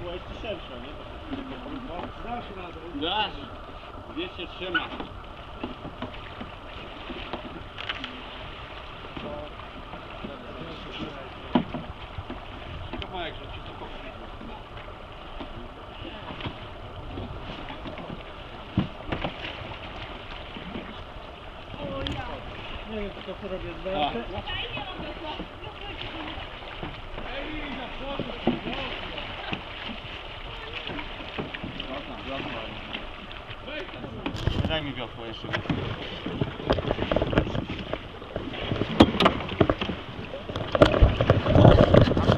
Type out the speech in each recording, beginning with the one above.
Była jeszcze szersza, nie? Dasz radę. Dasz. Gdzie się trzyma? Kawałek, że ci to. Nie wiem, co to robię z A. rękę. Daj mi wiosło jeszcze.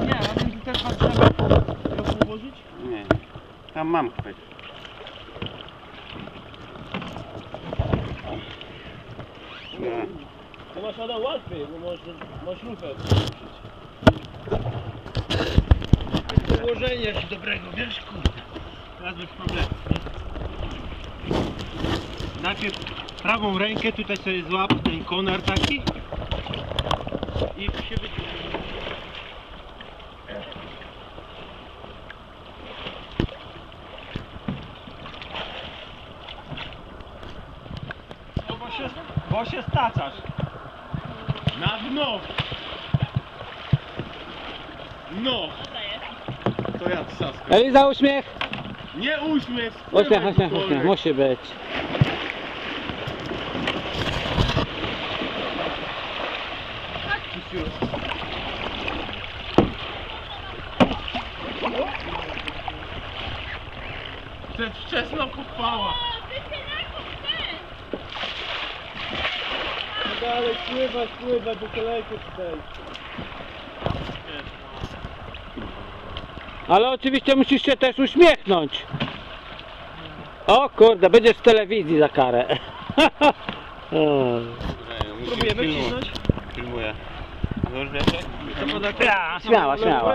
Nie, a między te dwa drzewa ją ułożyć? Nie, tam mam chwyt. Nie. To masz Adam łatwiej, bo możesz, masz lufę. Ułożenie dobrego, wiesz kurde. Teraz bez problemu. Najpierw prawą rękę tutaj sobie złap ten konar taki i się wyciągnij. No bo się, bo się staczasz. Na dno! No! To ja trzaskam. Eliza, uśmiech! Nie uśmiech! Uśmiech, uśmiech, uśmiech, musi być. Przedwczesna pochwała. No dalej, pływać, pływać, do kolejki tutaj. Ale oczywiście musisz się też uśmiechnąć. O kurde, będziesz w telewizji za karę. O. Próbujemy cisnąć? Filmuję. Złożycie? Śmiała, śmiała.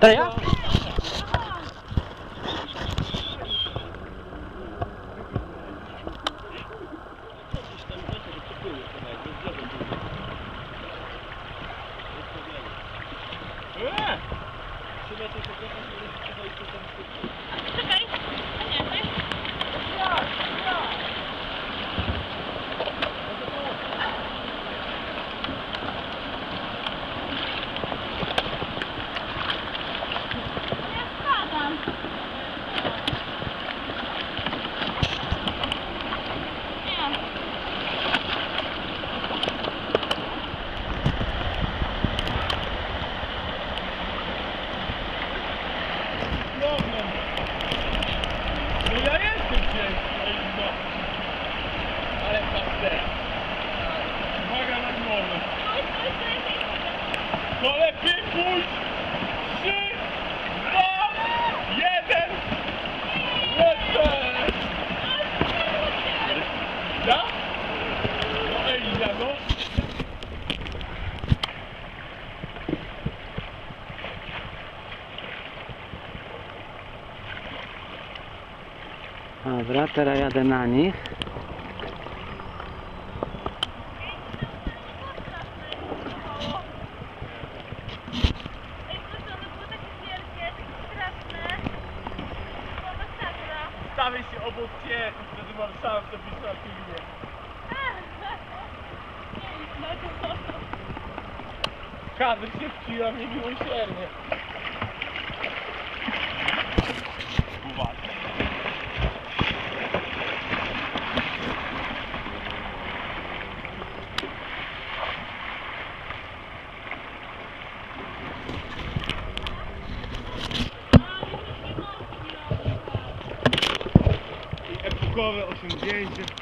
To ja? Dobra, teraz jadę na nich. Stawię się obok ciebie, wtedy mam szansę być na filmie. Kadr się wcina mnie miłosiernie. I epokowe osiągnięcie.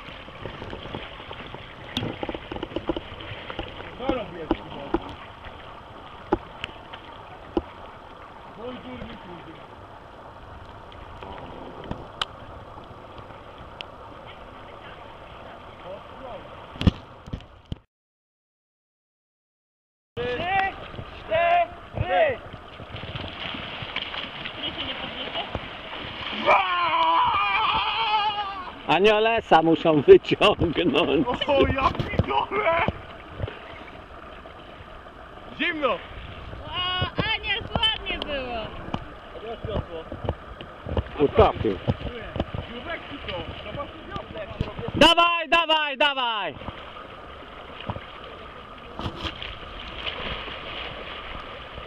Aniolesa muszą wyciągnąć. O, ja pierdolę! Zimno! O, Ania, ładnie było. Robię. Dawaj, dawaj, dawaj!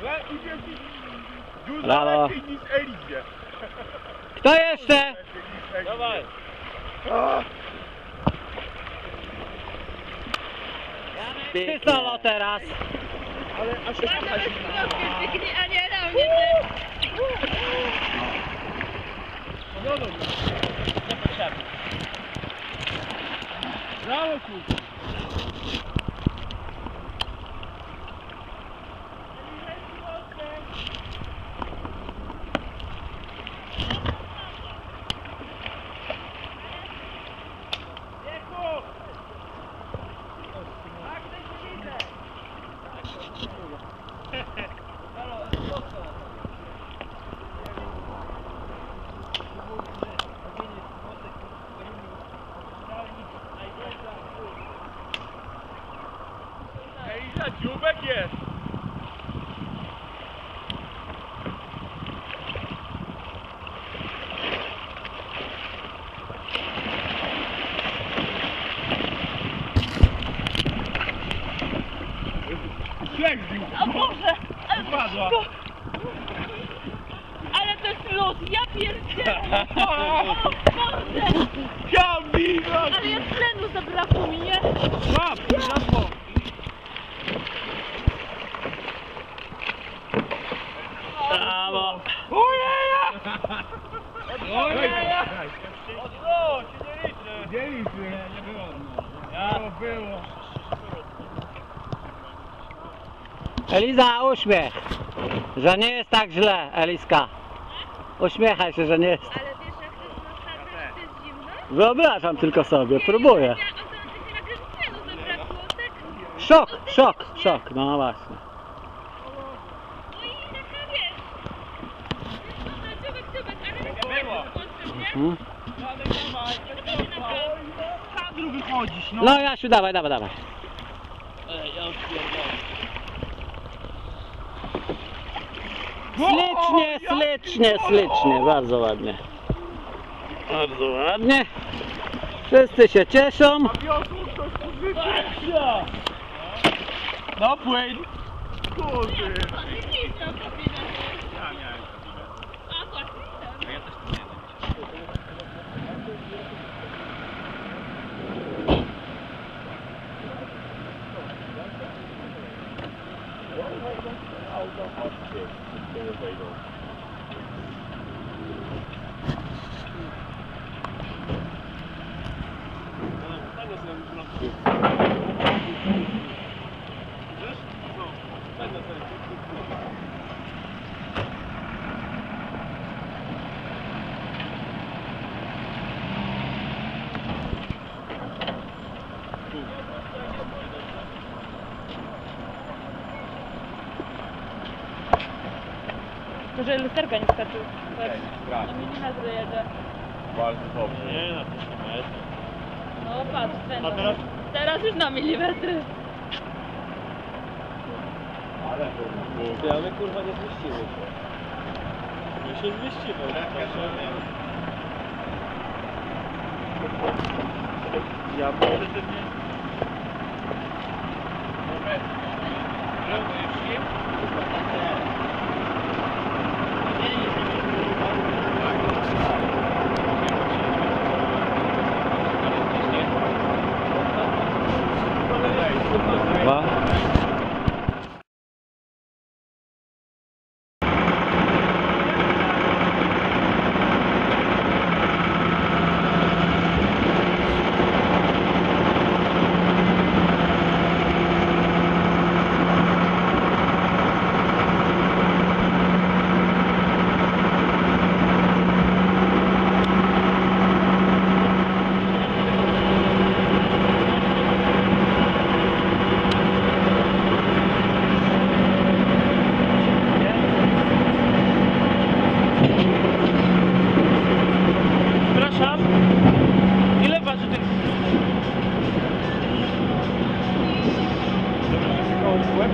Le, idzie. Dużo Brawo. lepiej niż Elizie. Kto jeszcze? Dawaj. Ty solo teraz. Ale aż bez kropki, pyknie, a nie na mnie. Niepotrzebny. Brawo kurwa. Eliza, dziubek jest! Ślek zbił! O Boże, ale, Upadła! ale to jest lód, ja pierdzielę. O Boże, Kamila! ale ja tlenu zabrakło mi, nie? Łap! Łap! Brawo. Ojeja! Odwróć, nie liczy! Nie liczy! Nie, było. Ja to było. Eliza, uśmiech. Że nie jest tak źle, Eliska. Uśmiechaj się, że nie jest. Ale wiesz, jak to jest masakra, to jest zimno? Wyobrażam tylko sobie, próbuję. Ja automatycznie nagle tlenu zabrakło, tak? Szok, szok, szok, no właśnie. No i taka wiesz. Wiesz, dobra, dziubek, dziubek, ale nie było. potrzebnie. Hmm? Wychodzisz, no. No Jasiu, dawaj, dawaj, dawaj. Ej, ja już pierdolę. Slicznie, slicznie, slicznie, bardzo ładnie. Bardzo ładnie. Wszyscy się cieszą. No płyń. Kurde. があって行ってみようか移動。Thank you. Może lusterka nie wskoczył. Tak. Na milimetry jedzie. Bardzo dobrze. Nie, na to się metr. No patrz, ten. A teraz? Teraz już na milimetry. Ale to było. Ty, ale kurwa nie zmieściły się. My się zmieścimy. Ja może ten nie...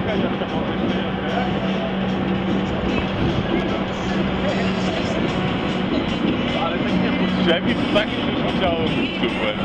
Ale tak nie potrzebnie, to tak już musiało być super. Potrzebnie.